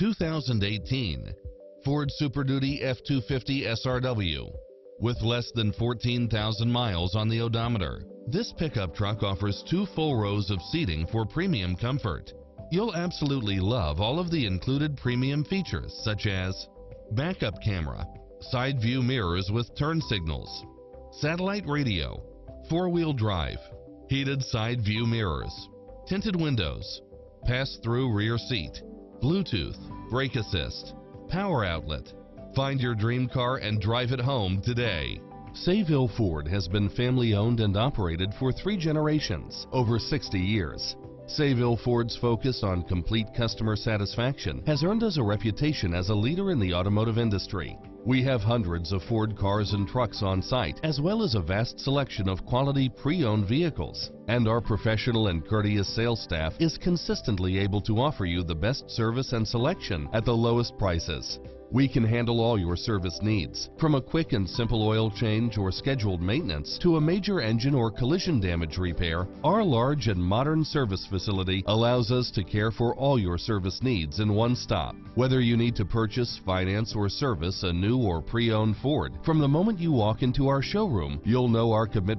2018 Ford Super Duty F-250 SRW. With less than 14,000 miles on the odometer, this pickup truck offers two full rows of seating for premium comfort. You'll absolutely love all of the included premium features such as backup camera, side view mirrors with turn signals, satellite radio, four-wheel drive, heated side view mirrors, tinted windows, pass-through rear seat, Bluetooth, brake assist, power outlet. Find your dream car and drive it home today. Sayville Ford has been family owned and operated for three generations, over 60 years. Sayville Ford's focus on complete customer satisfaction has earned us a reputation as a leader in the automotive industry. We have hundreds of Ford cars and trucks on site, as well as a vast selection of quality pre-owned vehicles. And our professional and courteous sales staff is consistently able to offer you the best service and selection at the lowest prices. We can handle all your service needs, from a quick and simple oil change or scheduled maintenance to a major engine or collision damage repair. Our large and modern service facility allows us to care for all your service needs in one stop. Whether you need to purchase, finance, or service a new or pre-owned Ford, from the moment you walk into our showroom, you'll know our commitment